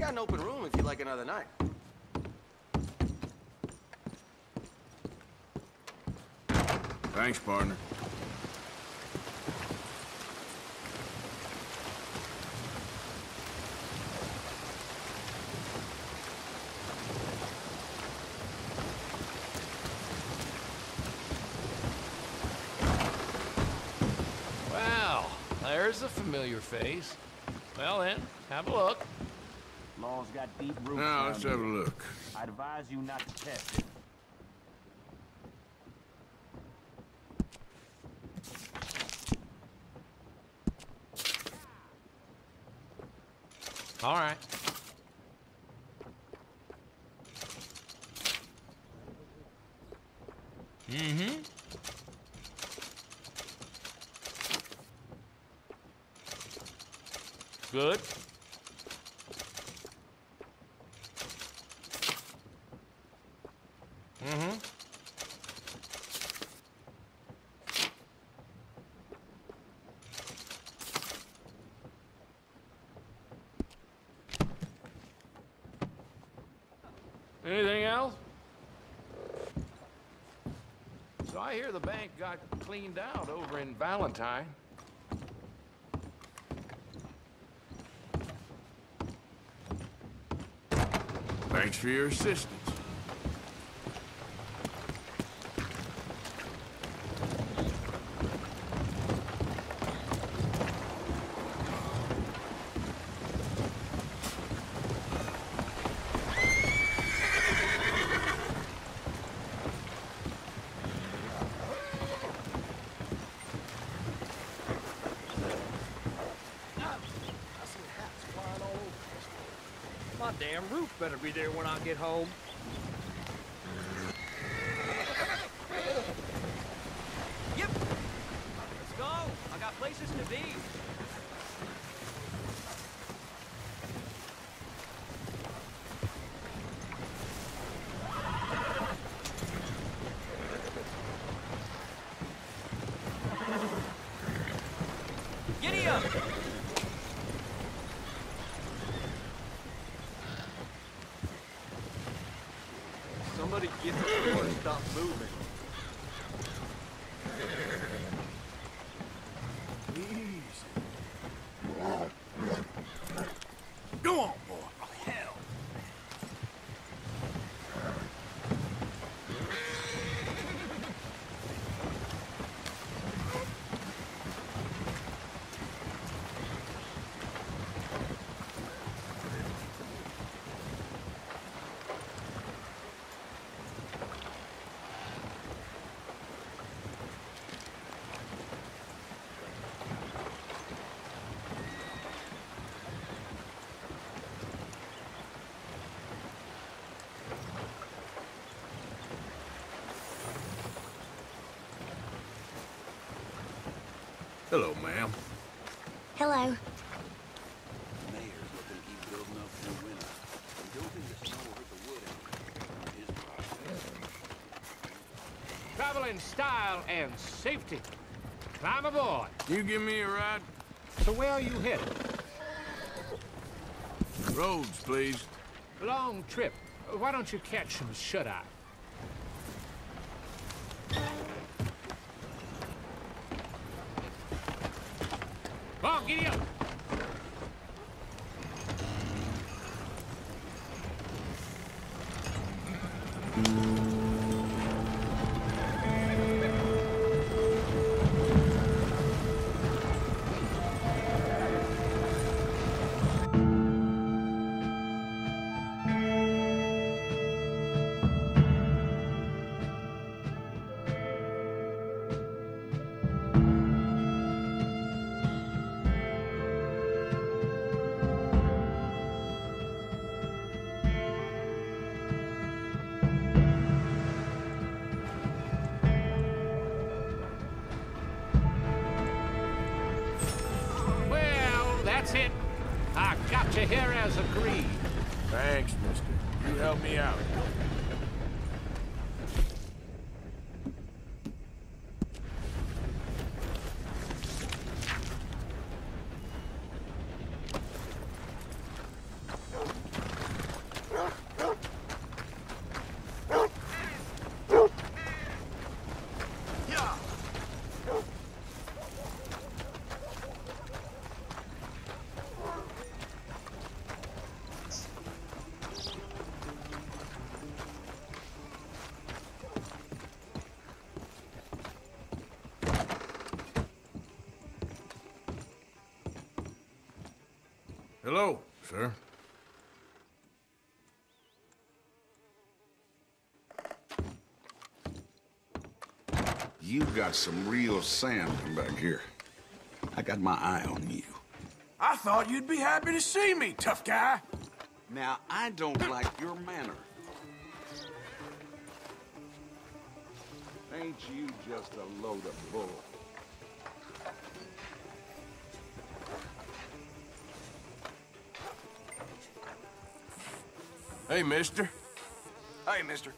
got an open room if you'd like another night. Thanks, partner. Well, there's a familiar face. Well then, have a look. Law's got deep roots. Now, let's have a look. I'd advise you not to test it. All right. Mm-hmm. Good. Mm-hmm. Anything else? So I hear the bank got cleaned out over in Valentine. Thanks for your assistance. My damn roof better be there when I get home. Yep. Let's go. I got places to be. Giddy up! Somebody get the door and stop moving. Go on, any. His part. Travel in style and safety. Climb aboard. You give me a ride? So where are you headed? Rhodes, please. Long trip. Why don't you catch some shut-eye? Come on, giddy up. Here as agreed. Thanks, mister. You helped me out. Hello, sir. You've got some real Sam back here. I got my eye on you. I thought you'd be happy to see me, tough guy. Now, I don't like your manner. Ain't you just a load of bull? Hey, mister. Hey, mister.